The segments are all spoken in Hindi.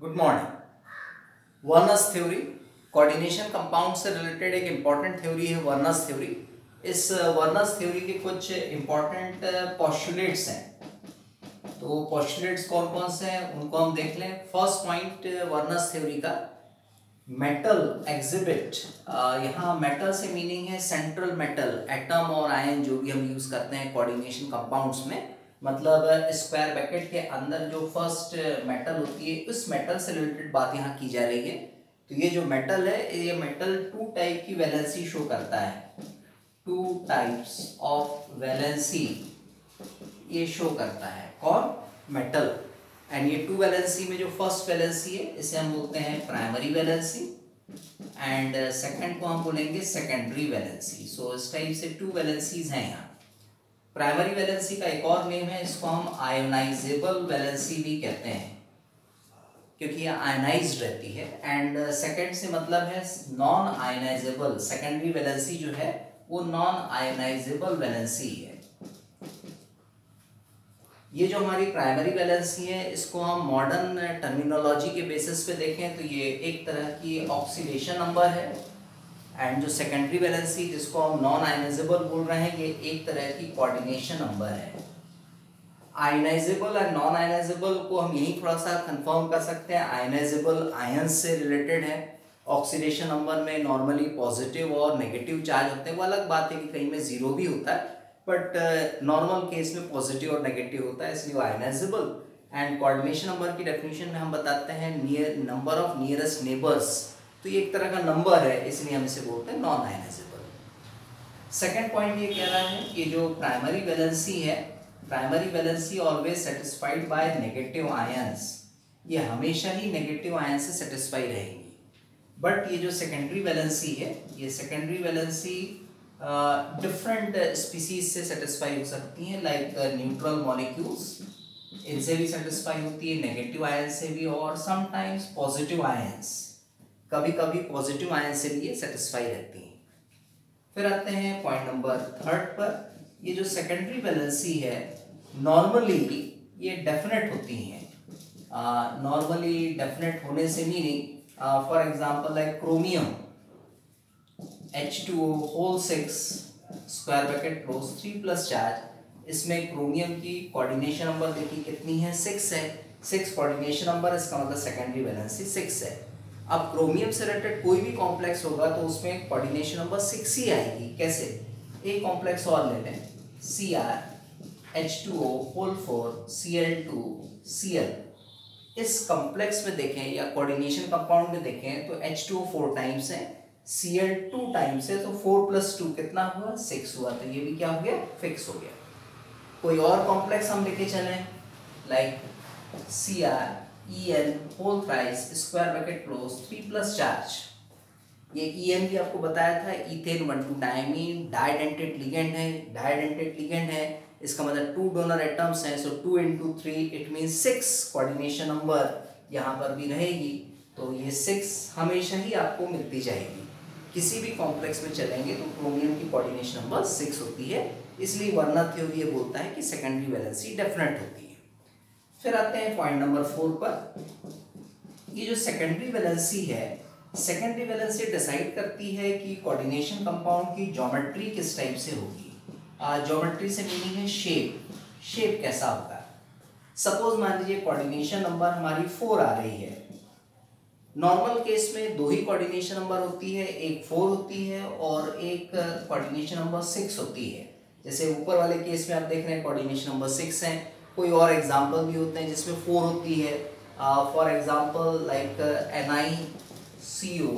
Good morning Werner's theory coordination compound से रिलेटेड एक इंपॉर्टेंट थ्योरी है वर्नस थ्योरी इस वर्नस uh, थ्योरी के कुछ इंपॉर्टेंट पॉस्टुलेट्स uh, हैं। तो पॉस्टुलेट्स कौन कौन से हैं उनको हम देख लें। फ़र्स्ट पॉइंट वर्नस थ्योरी का। मेटल एग्जिबिट uh, यहाँ मेटल से मीनिंग है सेंट्रल मेटल एटम और आयन जो भी हम यूज़ करते हैं कोऑर्डिनेशन कंपाउंड्स में। मतलब स्क्वायर बैकेट के अंदर जो फ़र्स्ट मेटल होती है, उस मेटल से रिलेटेड बात यहाँ की जा रही है। तो ये जो मेटल है, ये मेटल टू टाइप की वैलेंसी शो करता है। टू टाइप्स ऑफ़ वैलेंसी ये शो करता है। कौन? मेटल एंड ये टू वैलेंसी में जो फ़र्स्ट वैलेंसी है, इसे हम बोलते हैं प्राइमरी वैलेंसी एंड सेकंड को हम बोलेंगे सेकेंडरी वैलेंसी सो इस टाइप से टू वैलेंसीज हैं यहाँ। प्राइमरी वैलेंसी का एक और नेम है इसको हम आयोनाइजेबल वैलेंसी भी कहते हैं। क्योंकि ये आयनाइज रहती है। एंड सेकेंड uh, से मतलब है नॉन आयनाइजेबल सेकेंडरी वैलेंसी जो है वो नॉन आयनाइजेबल वैलेंसी है। ये जो हमारी प्राइमरी वैलेंसी है इसको हम मॉडर्न टर्मिनोलॉजी के बेसिस पे देखें तो ये एक तरह की ऑक्सीडेशन नंबर है। एंड जो सेकेंडरी वैलेंसी जिसको हम नॉन आयनाइजेबल बोल रहे हैं, ये एक तरह की कोऑर्डिनेशन नंबर है। आयनाइजेबल एंड नॉन आयनाइजेबल को हम यही थोड़ा सा कंफर्म कर सकते हैं। आयनाइजेबल आयन से रिलेटेड है। ऑक्सीडेशन नंबर में नॉर्मली पॉजिटिव और नेगेटिव चार्ज होते हैं। वो अलग बात है कि कहीं में ज़ीरो भी होता है बट नॉर्मल केस में पॉजिटिव और नेगेटिव होता है, इसलिए वो आयनाइजेबल एंड कोऑर्डिनेशन नंबर की डेफिनेशन में हम बताते हैं near number of nearest neighbours तो ये एक तरह का नंबर है, इसलिए हम इसे बोलते हैं नॉन आयनाइजेबल सेकेंड पॉइंट ये कह रहा है कि जो प्राइमरी वैलेंसी है primary valency always satisfied by negative ions ये हमेशा ही नेगेटिव आयन से सेटिस्फाई रहेगी. बट ये जो सेकेंडरी वैलेंसी है, ये सेकेंडरी वैलेंसी डिफरेंट स्पीसीज से सेटिस्फाई हो सकती हैं लाइक न्यूट्रल मॉलिक्यूल्स इनसे भी सेटिस्फाई होती है नेगेटिव आयन से भी, और समटाइम्स पॉजिटिव आयंस कभी कभी पॉजिटिव आयन से भी ये सेटिस्फाई रहती हैं। फिर आते हैं पॉइंट नंबर थर्ड पर। ये जो सेकेंडरी वैलेंसी है नॉर्मली ये डेफिनेट होती हैं। नॉर्मली डेफिनेट होने से meaning for example like chromium H two O whole six square bracket close three plus charge इसमें क्रोमियम की कोऑर्डिनेशन नंबर देखिए कितनी है? सिक्स है। सिक्स कोऑर्डिनेशन नंबर इसका मतलब सेकेंडरी वैलेंसी सिक्स है। अब क्रोमियम से रिलेटेड कोई भी कॉम्प्लेक्स होगा तो उसमें कोऑर्डिनेशन नंबर सिक्स ही आएगी। कैसे? एक कॉम्प्लेक्स और ले लें। C R H two O whole four C L two C L इस कॉम्प्लेक्स में देखें या कोऑर्डिनेशन कंपाउंड में देखें तो H two O four times है सी एल टू टाइम्स है तो फोर प्लस टू कितना हुआ? सिक्स हुआ। तो ये भी क्या हो गया? फिक्स हो गया। कोई और कॉम्प्लेक्स हम लेके चलें like C R E N whole thrice square bracket close three plus charge ये ई एन भी आपको बताया था ethane one two diamine didentate ligand है डाइडेंटेड लिगेंड है। इसका मतलब टू डोनर एटम्स हैं so two into three it mean six coordination number यहाँ पर भी रहेगी। तो ये सिक्स हमेशा ही आपको मिलती जाएगी। किसी भी कॉम्प्लेक्स में चलेंगे तो क्रोमियम की कोऑर्डिनेशन नंबर सिक्स होती है। इसलिए वर्ना थ्योरी ये बोलता है कि सेकेंडरी वैलेंसी डेफिनेट होती है। फिर आते हैं पॉइंट नंबर फोर पर। ये जो सेकेंडरी वैलेंसी है सेकेंडरी वैलेंसी डिसाइड करती है कि कोऑर्डिनेशन कंपाउंड की ज्योमेट्री किस टाइप से होगी। ज्योमेट्री से मीनिंग है शेप शेप कैसा होगा? सपोज़ मान लीजिए कोऑर्डिनेशन नंबर हमारी फोर आ रही है। नॉर्मल केस में दो ही कोऑर्डिनेशन नंबर होती है, एक फोर होती है और एक कोऑर्डिनेशन नंबर सिक्स होती है। जैसे ऊपर वाले केस में आप देख रहे हैं कोऑर्डिनेशन नंबर सिक्स है। कोई और एग्ज़ाम्पल भी होते हैं जिसमें फोर होती है। For example like N I C O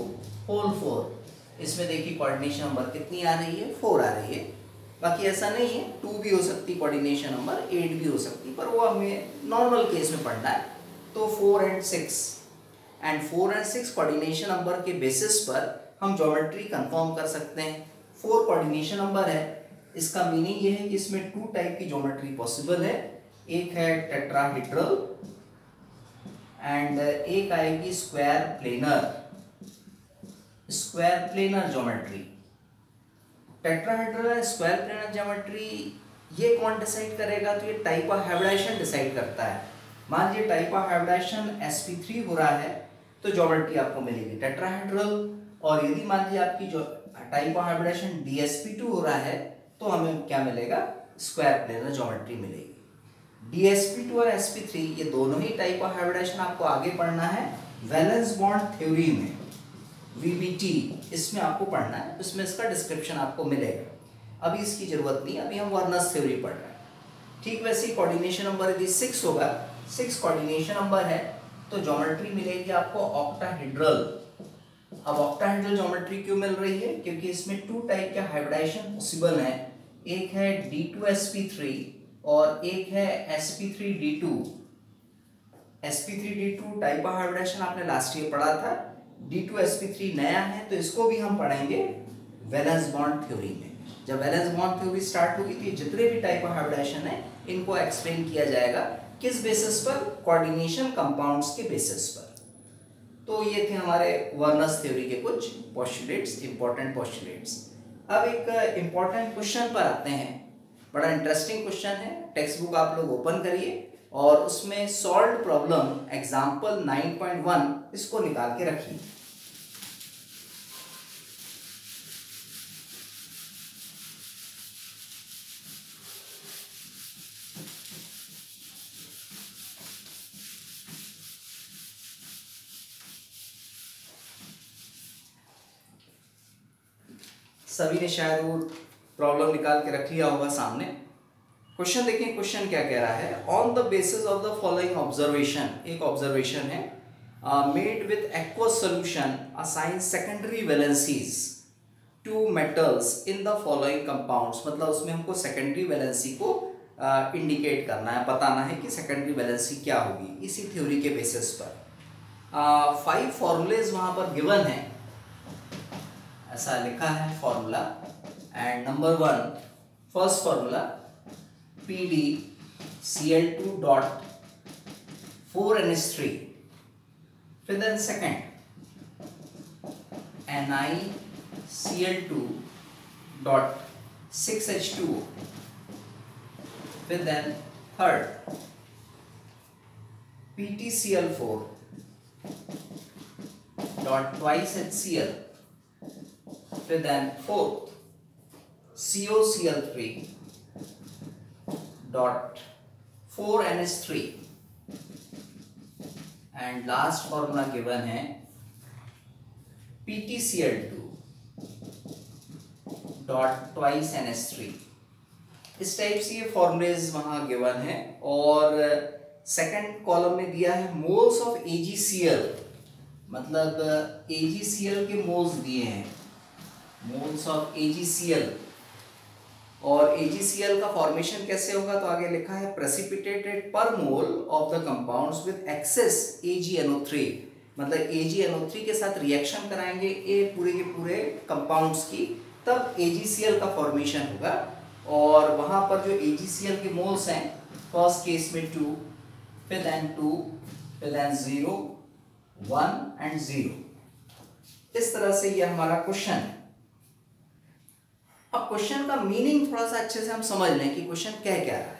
whole four इसमें देखिए कोऑर्डिनेशन नंबर कितनी आ रही है? फोर आ रही है। बाकी ऐसा नहीं है टू भी हो सकती कोऑर्डिनेशन नंबर एट भी हो सकती, पर वो हमें नॉर्मल केस में पढ़ना है। तो four and six and four and six coordination number के बेसिस पर हम ज्योमेट्री कंफर्म कर सकते हैं। फोर कोऑर्डिनेशन नंबर है। इसका मीनिंग ये है कि इसमें टू टाइप की ज्योमेट्री पॉसिबल है। एक है टेट्राहिड्रल एंड एक आएगी square planar square planar geometry tetrahedral square planar geometry ये कौन डिसाइड करेगा? तो ये टाइप ऑफ़ हाइब्रिडाइजेशन डिसाइड करता है। मान लीजिए टाइप ऑफ़ हाइब्रिडाइजेशन sp3 हो रहा है तो ज्योमेट्री आपको मिलेगी टेट्राहेड्रल और यदि मान लीजिए आपकी जो टाइप ऑफ़ हाइब्रिडेशन DsP2 हो रहा है तो हमें क्या मिलेगा? स्क्वायर प्लेनर ज्योमेट्री मिलेगी। DsP2 और sp3 ये दोनों ही टाइप ऑफ़ हाइब्रिडेशन आपको आगे पढ़ना है। वैलेंस बॉन्ड थ्योरी में VBT इसमें आपको पढ़ना है, उसमें इसका डिस्क्रिप्शन आपको मिलेगा। अभी इसकी ज़रूरत नहीं, अभी हम वर्नस थ्योरी पढ़ रहे हैं। ठीक वैसे ही कोऑर्डिनेशन नंबर यदि सिक्स होगा सिक्स कोऑर्डिनेशन नंबर है तो ज्योमेट्री मिलेगी आपको ऑक्टाहेड्रल अब ऑक्टाहेड्रल ज्योमेट्री क्यों मिल रही है? क्योंकि इसमें टू टाइप के हाइब्रिडाइजेशन पॉसिबल है। एक है D2sp3 और एक है sp3d2 sp3d2 type of hybridization आपने लास्ट ईयर पढ़ा था। D2sp3 नया है तो इसको भी हम पढ़ेंगे वैलेंस बॉन्ड थ्योरी में। जब वैलेंस बॉन्ड थ्योरी स्टार्ट होगी तो जितने भी टाइप ऑफ़ हाइब्रिडाइजेशन है, इनको एक्सप्लेन किया जाएगा किस बेसिस पर? कोऑर्डिनेशन कंपाउंड्स के बेसिस पर। तो ये थे हमारे वर्नस थ्योरी के कुछ पोस्टुलेट्स इंपॉर्टेंट पोस्टुलेट्स अब एक इंपॉर्टेंट क्वेश्चन पर आते हैं। बड़ा इंटरेस्टिंग क्वेश्चन है। टेक्स्ट बुक आप लोग ओपन करिए और उसमें सॉल्व प्रॉब्लम एग्ज़ाम्पल 9.1 इसको निकाल के रखिए। सभी ने शायद वो प्रॉब्लम निकाल के रख लिया होगा सामने। क्वेश्चन देखिए क्वेश्चन क्या कह रहा है? On the basis of the following observation एक ऑब्जर्वेशन है made with aqueous solution assign secondary valencies to metals in the following compounds मतलब उसमें हमको सेकेंडरी वैलेंसी को इंडिकेट uh, करना है बताना है कि सेकेंडरी वैलेंसी क्या होगी इसी थ्योरी के बेसिस पर। फाइव फॉर्मूलेज वहाँ पर गिवन है। ऐसा लिखा है formula and number one first formula PD Cl2 dot 4NH3 and then second NiCl2 dot 6H2O with then third PTCl4 dot twice HCl with then fourth COCl3 dot 4NH3 and last formula given है PTCl2 dot twice N S three इस टाइप से ये फॉर्मुलेज वहाँ गिवन है और सेकंड कॉलम में दिया है मोल्स ऑफ़ एजीसीएल मतलब एजीसीएल के मोल्स दिए हैं। मोल्स ऑफ़ एजीसीएल और एजीसीएल का फॉर्मेशन कैसे होगा? तो आगे लिखा है प्रेसिपिटेटेड पर mole of the compounds with excess A G N O three मतलब A G N O three के साथ रिएक्शन कराएँगे ए पूरे के पूरे कंपाउंड्स की, तब एजीसीएल का फॉर्मेशन होगा। और वहाँ पर जो एजीसीएल के मोल्स हैं फ़र्स्ट केस में टू फिर देन टू फिर then zero one and zero इस तरह से ये हमारा क्वेश्चन है। अब क्वेश्चन का मीनिंग थोड़ा सा अच्छे से हम समझ लें कि क्वेश्चन कह क्या रहा है।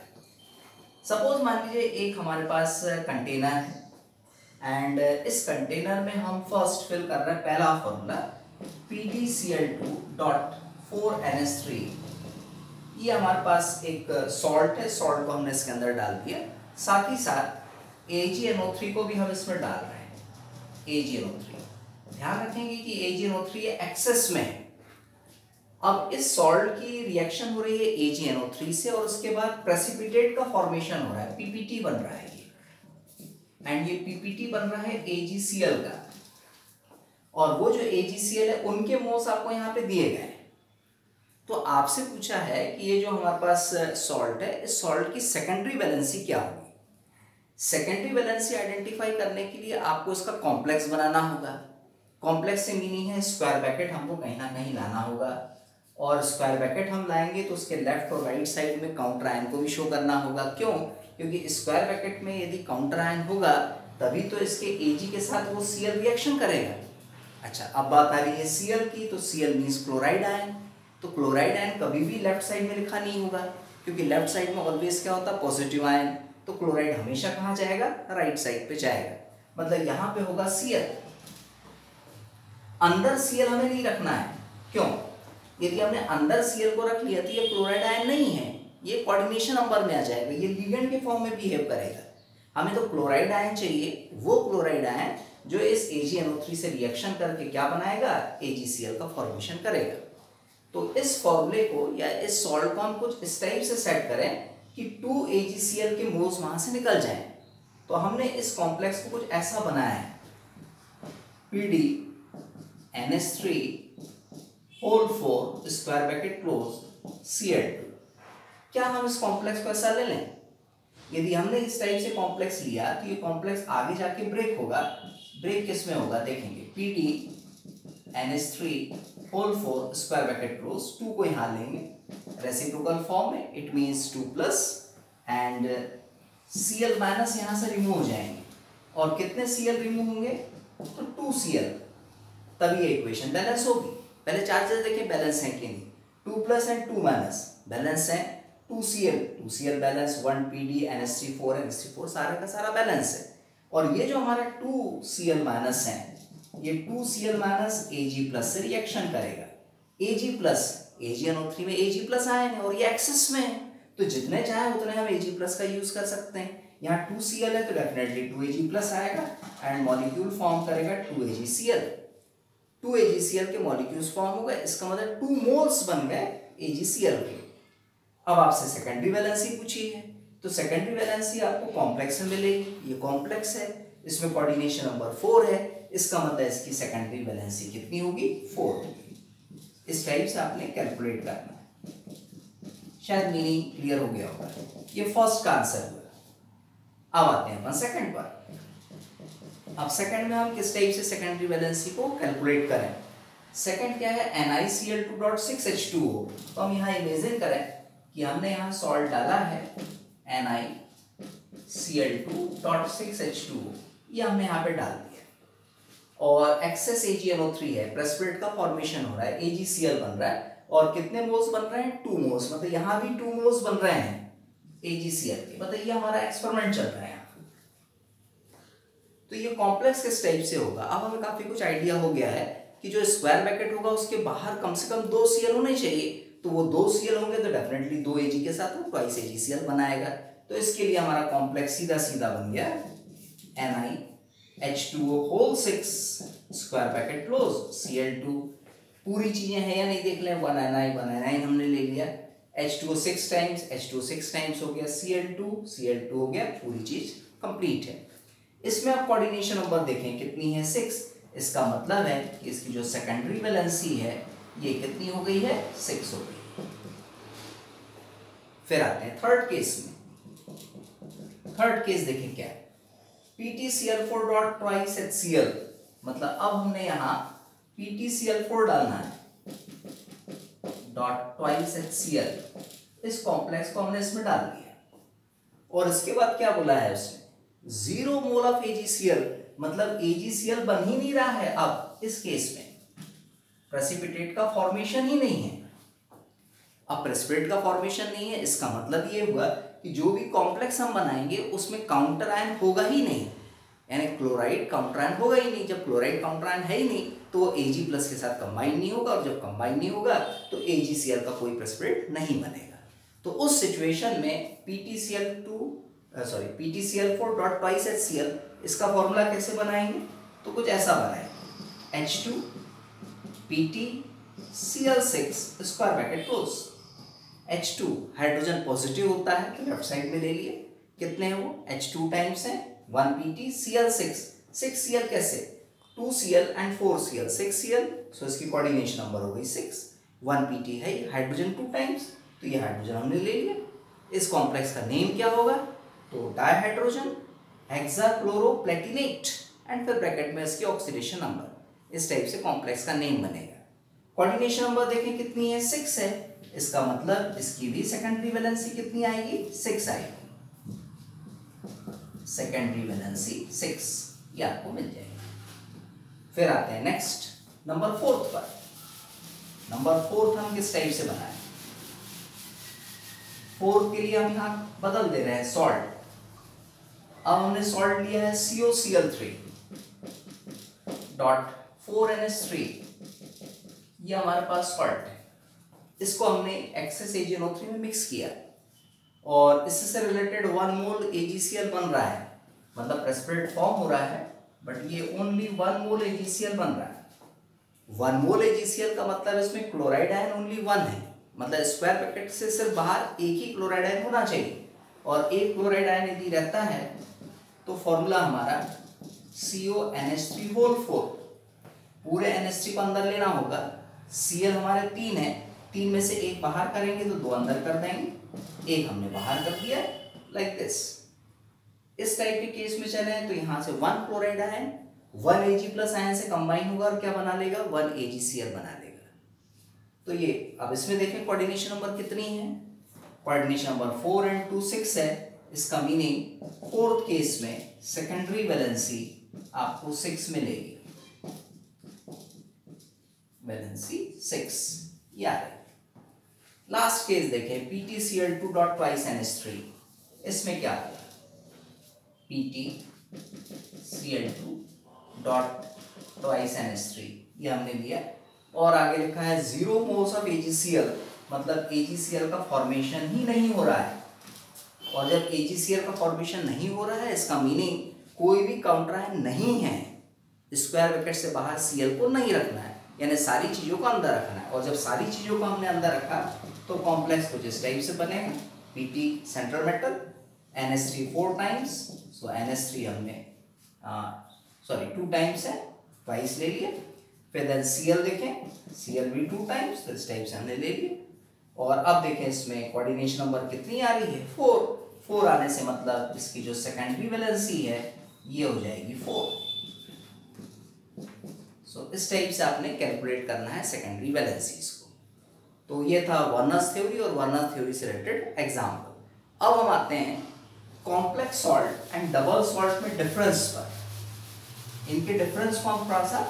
सपोज़ मान लीजिए एक हमारे पास कंटेनर है एंड इस कंटेनर में हम फ़र्स्ट फिल कर रहे हैं पहला formula P D C L two dot four N S three ये हमारे पास एक सॉल्ट है सॉल्ट को हमने इसके अंदर डाल दिया। साथ ही साथ ए जी एन ओ थ्री को भी हम इसमें डाल रहे हैं ए जी एन ओ थ्री ध्यान रखेंगे कि A G N O three excess में है। अब इस सॉल्ट की रिएक्शन हो रही है AgNO3 से और उसके बाद प्रेसिपिटेट का फॉर्मेशन हो रहा है पीपीटी बन रहा है ये। एंड ये पीपीटी बन रहा है AgCl का। और वो जो AgCl है, उनके मोल्स आपको यहाँ पे दिए गए तो आपसे पूछा है कि ये जो हमारे पास सॉल्ट है, इस सॉल्ट की सेकेंडरी वैलेंसी क्या होगी? सेकेंडरी वैलेंसी आइडेंटिफाई करने के लिए आपको इसका कॉम्प्लेक्स बनाना होगा। कॉम्प्लेक्स से मीनिंग है स्क्वायर ब्रैकेट हमको कहीं ना कहीं लाना होगा। और स्क्वायर ब्रैकेट हम लाएँगे तो उसके लेफ़्ट और राइट साइड में काउंटर आयन को भी शो करना होगा। क्यों? क्योंकि स्क्वायर ब्रैकेट में यदि काउंटर आयन होगा, तभी तो इसके एजी के साथ वो सीएल रिएक्शन करेगा। अच्छा अब बात आ रही है सीएल की तो C L means chloride ion तो क्लोराइड आयन कभी भी लेफ़्ट साइड में लिखा नहीं होगा, क्योंकि लेफ़्ट साइड में ऑलवेज क्या होता? है पॉजिटिव आयन तो क्लोराइड हमेशा कहाँ जाएगा? राइट साइड पे जाएगा। मतलब यहाँ पे होगा सीएल अंदर सीएल हमें नहीं रखना है। क्यों? यदि हमने अंदर सीएल को रख लिया तो ये क्लोराइड आयन नहीं है, ये कोऑर्डिनेशन नंबर में आ जाएगा, ये लिगेंड के फॉर्म में बिहेव करेगा। हमें तो क्लोराइड आयन चाहिए, वो क्लोराइड आयन जो इस AgNO3 से रिएक्शन करके क्या बनाएगा? AgCl का फॉर्मेशन करेगा। तो इस फॉर्मूले को या इस सॉल्ट को हम कुछ इस टाइप से सेट करें कि 2 AgCl के मोल्स वहाँ से निकल जाएँ। तो हमने इस कॉम्प्लेक्स को कुछ ऐसा बनाया है। PD NH3 whole four, square bracket, close Cl2 क्या हम इस कॉम्प्लेक्स को ऐसा ले लें? यदि हमने इस टाइप से कॉम्प्लेक्स लिया तो ये कॉम्प्लेक्स आगे जाके ब्रेक होगा। ब्रेक किसमें होगा, देखेंगे। P D N S three whole four square bracket close two को यहाँ लेंगे। रेसिप्रोकल फॉर्म में it means two plus and C L minus यहाँ से रिमूव हो जाएँगे। और कितने सी एल रिमूव होंगे? तो टू सी एल तभी ये इक्वेशन बैलेंस होगी। पहले चार्जेस देखिए बैलेंस है कि नहीं? Two plus and two minus balance है two C L two C L balance one P D N S C four N S C four सारा का सारा बैलेंस है। और ये जो हमारा टू सी एल माइनस है, ये two C L minus A G plus से रिएक्शन करेगा। A G plus A G N O three में ए जी प्लस आए हैं और ये एक्सेस में है। तो जितने चाहे उतने हम ए जी प्लस का यूज़ कर सकते हैं। यहाँ टू सी एल है तो definitely two A G plus आएगा एंड मॉलिक्यूल फॉर्म करेगा two A G C L two A G C L के मॉलिक्यूल्स फॉर्म हो गए इसका मतलब टू मोल्स बन गए ए जी सी एल के अब आपसे सेकेंडरी वैलेंसी पूछी है तो सेकेंडरी वैलेंसी आपको कॉम्प्लेक्स में मिलेगी, ये कॉम्प्लेक्स है, इसमें कोऑर्डिनेशन नंबर फोर है, इसका मतलब इसकी सेकेंडरी वैलेंसी कितनी होगी? फोर इस टाइप से आपने कैलकुलेट करना है। शायद मीनिंग क्लियर हो गया होगा। ये फ़र्स्ट का आंसर हुआ। अब आते हैं अपन सेकंड पर। अब सेकंड में हम किस टाइप से सेकेंडरी वैलेंसी को कैलकुलेट करें? सेकंड क्या है? NiCl2.6H2O तो हम यहाँ इमेजिन करें कि हमने यहाँ सॉल्ट डाला है NiCl2.6H2O ये हमने यहाँ पे डाल दिया। और एक्सेस AgNO3 है प्रेसिपिटेट का फॉर्मेशन हो रहा है AgCl बन रहा है। और कितने मोल्स बन रहे हैं? टू मोल्स मतलब यहाँ भी टू मोल्स बन रहे हैं AgCl के। मतलब ये हमारा एक्सपेरिमेंट चल रहा है। तो ये कॉम्प्लेक्स किस टाइप से होगा? अब हमें काफ़ी कुछ आइडिया हो गया है कि जो स्क्वायर ब्रैकेट होगा, उसके बाहर कम से कम दो सीएल होने चाहिए। तो वो दो सीएल होंगे तो डेफिनेटली दो एजी के साथ ट्वाइस एजी सीएल बनाएगा। तो इसके लिए हमारा कॉम्प्लेक्स सीधा सीधा बन गया N I H two O whole six square bracket close C L two पूरी चीज़ें हैं या नहीं देख लें? One N I one N I हमने ले लिया। H two O six times H two six times हो गया C L two C L two हो गया, पूरी चीज़ कंप्लीट है। इसमें आप कोऑर्डिनेशन नंबर देखें, कितनी है सिक्स इसका मतलब है कि इसकी जो सेकेंडरी वैलेंसी है, ये कितनी हो गई है? सिक्स हो गई। फिर आते हैं थर्ड केस में। थर्ड केस देखें क्या PTCl4 four dot twice H C L मतलब अब हमने यहाँ P T C L four डालना है। Dot twice H C L इस कॉम्प्लेक्स को हमने इसमें डाल दिया। और इसके बाद क्या बोला है उसने? ज़ीरो मोल ऑफ़ एजीसीएल मतलब एजीसीएल बन ही नहीं रहा है अब इस केस में। प्रेसिपिटेट का फॉर्मेशन ही नहीं है। अब प्रेसिपिटेट का फॉर्मेशन नहीं है, इसका मतलब ये हुआ कि जो भी कॉम्प्लेक्स हम बनाएँगे, उसमें काउंटर आयन होगा ही नहीं। यानी क्लोराइड काउंटर आयन होगा ही नहीं। जब क्लोराइड काउंटर आयन है ही नहीं तो वो एजी प्लस के साथ कंबाइन नहीं होगा और जब कंबाइन नहीं होगा तो एजीसीएल का कोई प्रेसिपिटेट नहीं बनेगा। तो उस सिचुएशन में P T C L two sorry P T C L four dot twice H C L इसका फॉर्मूला कैसे बनाएँगे? तो कुछ ऐसा बनाएँगे। H two P T C L six square bracket close H two hydrogen positive होता है तो लेफ़्ट साइड में ले लिए। कितने हैं वो? एच टू टाइम्स हैं one P T C L six six C L कैसे? Two C L and four C L six C L so इसकी कोऑर्डिनेशन नंबर हो गई सिक्स वन पी टी है हाइड्रोजन टू टाइम्स तो ये हाइड्रोजन हमने ले लिया। इस कॉम्प्लेक्स का नेम क्या होगा? तो डायहाइड्रोजन हेक्साक्लोरोप्लेटिनेट एंड फिर ब्रैकेट में इसकी ऑक्सीडेशन नंबर इस टाइप से कॉम्प्लेक्स का नेम बनेगा. कोऑर्डिनेशन नंबर देखें कितनी है? सिक्स है. इसका मतलब इसकी भी सेकेंडरी वैलेंसी कितनी आएगी? सिक्स आएगी. सेकेंडरी वैलेंसी सिक्स ये आपको मिल जाएगी. फिर आते हैं नेक्स्ट नंबर फोर्थ पर. नंबर फोर्थ हम किस टाइप से बनाए? फोर्थ के लिए हम यहाँ बदल दे रहे हैं सॉल्ट अब हमने सॉल्ट लिया है CO C L three dot four N S three ये हमारे पास सॉल्ट है। इसको हमने एक्सेस एजीएनओ थ्री में मिक्स किया। और इससे रिलेटेड वन मोल एजीसीएल बन रहा है। मतलब प्रेसिपिटेट फॉर्म हो रहा है बट ये ओनली वन मोल एजीसीएल बन रहा है। वन मोल एजीसीएल का मतलब इसमें क्लोराइड आयन ओनली वन है। मतलब स्क्वायर पैकेट से सिर्फ़ बाहर एक ही क्लोराइड आयन होना चाहिए। और एक क्लोराइड आयन यदि रहता है तो फॉर्मूला हमारा C O N H three whole four पूरे एन एच थ्री को अंदर लेना होगा। सी एल हमारे तीन है। तीन में से एक बाहर करेंगे तो दो अंदर कर देंगे। एक हमने बाहर कर दिया लाइक दिस इस टाइप के केस में चले तो यहाँ से one chloride ion one AG plus ion से कंबाइन होगा और क्या बना लेगा? वन एजी सी एल बना लेगा। तो ये, अब इसमें देखें कोऑर्डिनेशन नंबर कितनी है? Coordination number four and two six है। इसका मीनिंग फोर्थ केस में सेकेंडरी वैलेंसी आपको सिक्स मिलेगी। वैलेंसी सिक्स याद लास्ट केस देखें PtCl two dot twice N S three इसमें क्या होगा? Pt C L two dot twice N S three ये हमने लिया। और आगे लिखा है ज़ीरो मोल्स ऑफ़ एजीसीएल मतलब एजीसीएल का फॉर्मेशन ही नहीं हो रहा है। और जब एजीसीएल का फॉर्मेशन नहीं हो रहा है, इसका मीनिंग कोई भी काउंटर नहीं है स्क्वायर ब्रैकेट से बाहर सीएल को नहीं रखना है, यानी सारी चीज़ों को अंदर रखना है। और जब सारी चीज़ों को हमने अंदर रखा तो कॉम्प्लेक्स कुछ इस टाइप से बनेगा PT central metal N S three four times so N S three हमने सॉरी टू टाइम्स है ट्वाइस ले लिए, फिर देन सी एल देखें सी एल भी टू टाइम्स तो इस टाइप से हमने ले लिए। और अब देखें इसमें कोऑर्डिनेशन नंबर कितनी आ रही है? फोर फोर आने से मतलब इसकी जो सेकेंडरी वैलेंसी है ये हो जाएगी फोर सो so, इस टाइप से आपने कैलकुलेट करना है सेकेंडरी वैलेंसीज को. तो ये था वर्नस थ्योरी और वर्नस थ्योरी से रिलेटेड एग्ज़ाम्पल अब हम आते हैं complex salt and double salt में डिफरेंस पर. इनके डिफरेंस को हम थोड़ा सा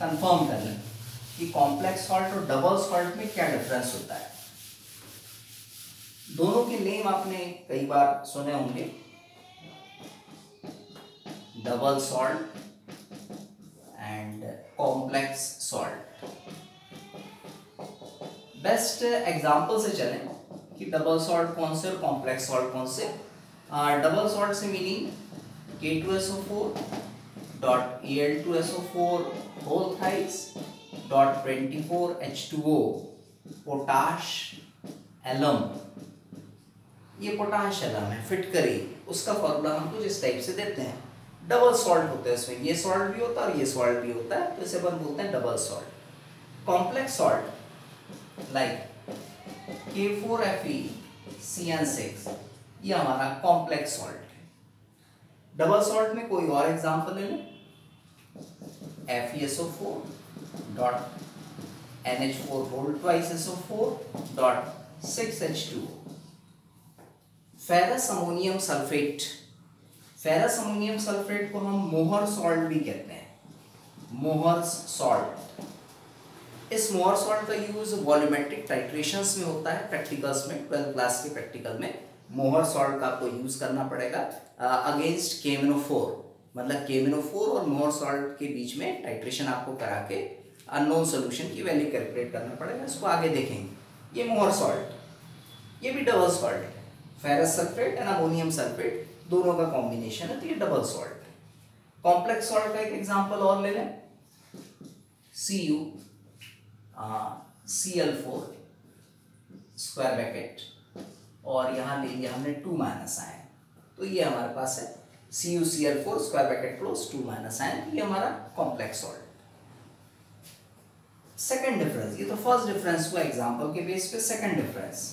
कंफर्म कर लें कि कॉम्प्लेक्स सॉल्ट और डबल सॉल्ट में क्या डिफरेंस होता है. दोनों के नेम आपने कई बार सुने होंगे। Double salt and complex salt best example से चलें कि डबल सॉल्ट कौन से और कॉम्प्लेक्स सॉल्ट कौन से। डबल सॉल्ट से meaning K two S O four dot A L two S O four whole thrice dot twenty four H two O potash alum ये पोटाश एलम है फिट करी, उसका फॉर्मूला हम कुछ इस टाइप से देते हैं। डबल सॉल्ट होता है इसमें ये सॉल्ट भी होता है और ये सॉल्ट भी होता है तो इसे अपन बोलते हैं double salt complex salt like K four F E C N six ये हमारा कॉम्प्लेक्स सॉल्ट है। डबल सॉल्ट में कोई और एग्ज़ाम्पल ले लें? F E S O four dot N H four hold twice S O four dot six H two ferrous ammonium sulphate ferrous ammonium sulphate को हम मोहर सॉल्ट भी कहते हैं। मोहर सॉल्ट इस मोहर सॉल्ट का यूज़ वॉल्यूमेट्रिक टाइट्रेशंस में होता है प्रैक्टिकल्स में ट्वेल्थ क्लास के प्रैक्टिकल में। मोहर सॉल्ट का आपको यूज़ करना पड़ेगा अगेंस्ट केमिनोफोर मतलब केमिनोफोर और मोहर सॉल्ट के बीच में टाइट्रेशन आपको करा के अननोन सोल्यूशन की वैल्यू कैलकुलेट करना पड़ेगा। इसको आगे देखेंगे। ये मोहर सॉल्ट ये भी डबल सॉल्ट है ferrous sulphate and ammonium sulphate दोनों का कॉम्बिनेशन है तो ये डबल सॉल्ट है। कॉम्प्लेक्स सॉल्ट का एक एग्जांपल और ले लें। C U C L four square bracket और यहाँ ले लिया हमने टू माइनस आयन तो ये हमारे पास है। C U C L four square bracket close two minus ion ये हमारा कॉम्प्लेक्स सॉल्ट सेकेंड डिफरेंस ये तो फ़र्स्ट डिफरेंस हुआ एग्ज़ाम्पल के बेस पे सेकेंड डिफरेंस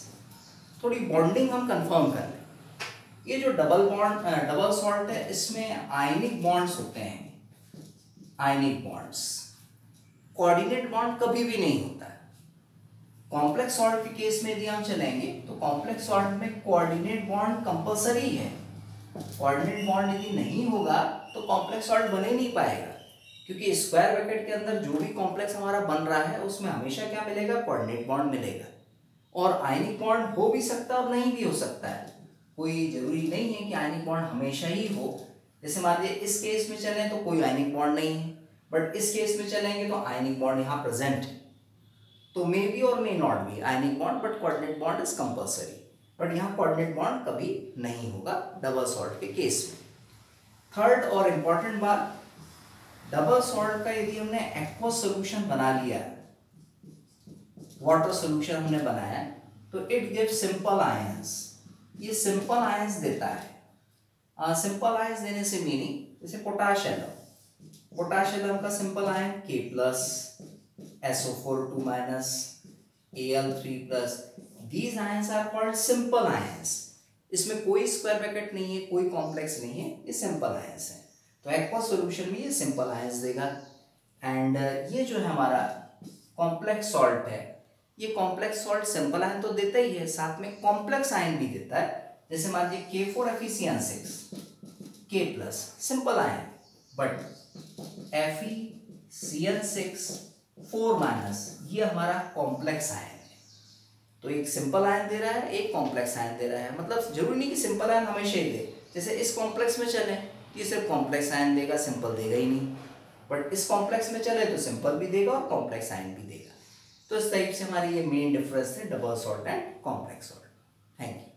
थोड़ी बॉन्डिंग हम कंफर्म कर लें। ये जो डबल बॉन्ड डबल सॉल्ट है, इसमें आयनिक बॉन्ड्स होते हैं। आयनिक बॉन्ड्स कोऑर्डिनेट बॉन्ड कभी भी नहीं होता है। कॉम्प्लेक्स सॉल्ट के केस में यदि हम चलेंगे तो कॉम्प्लेक्स सॉल्ट में कोऑर्डिनेट बॉन्ड कंपलसरी है। कोऑर्डिनेट बॉन्ड यदि नहीं होगा तो कॉम्प्लेक्स सॉल्ट बने नहीं पाएगा। क्योंकि स्क्वायर ब्रैकेट के अंदर जो भी कॉम्प्लेक्स हमारा बन रहा है, उसमें हमेशा क्या मिलेगा? कोऑर्डिनेट बॉन्ड मिलेगा। और आयनिक बॉन्ड हो भी सकता है और नहीं भी हो सकता है। कोई ज़रूरी नहीं है कि आयनिक बॉन्ड हमेशा ही हो। जैसे मान लीजिए इस केस में चले तो कोई आयनिक बॉन्ड नहीं है बट इस केस में चलेंगे तो आयनिक बॉन्ड यहाँ प्रेजेंट है। तो मे बी और may not be ionic bond but coordinate bond is compulsory but यहाँ कोऑर्डिनेट बॉन्ड कभी नहीं होगा डबल सॉल्ट के केस में। थर्ड और इंपॉर्टेंट बात डबल सॉल्ट का यदि हमने एक्वस सोल्यूशन बना लिया वाटर सोल्यूशन हमने बनाया तो इट गिव सिंपल आयंस ये सिंपल आयंस देता है। सिंपल आयंस देने से मीनिंग जैसे पोटाश एलम पोटाश एलम का simple ion K plus SO four two minus A L three plus these ions are called simple ions इसमें कोई स्क्वायर ब्रैकेट नहीं है कोई कॉम्प्लेक्स नहीं है ये सिंपल आयंस है। तो एक्वा सॉल्यूशन में ये सिंपल आयंस देगा। एंड uh, ये जो है हमारा कॉम्प्लेक्स सॉल्ट है ये कॉम्प्लेक्स सॉल्ट सिंपल आयन तो देता ही है, साथ में कॉम्प्लेक्स आयन भी देता है। जैसे मान लीजिए K four F C N six K plus simple ion but F C N six four minus ये हमारा कॉम्प्लेक्स आयन है। तो एक सिंपल आयन दे रहा है, एक कॉम्प्लेक्स आयन दे रहा है। मतलब ज़रूरी नहीं कि सिंपल आयन हमेशा ही दे। जैसे इस कॉम्प्लेक्स में चले, ये सिर्फ़ कॉम्प्लेक्स आयन देगा सिंपल देगा ही नहीं। बट इस कॉम्प्लेक्स में चले तो सिंपल भी देगा और कॉम्प्लेक्स आयन भी देगा। तो इस टाइप से हमारी ये मेन डिफरेंस है double salt and complex salt thank you